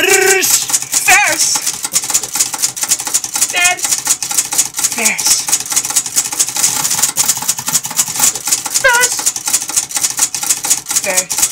First! First! First! First! First! First!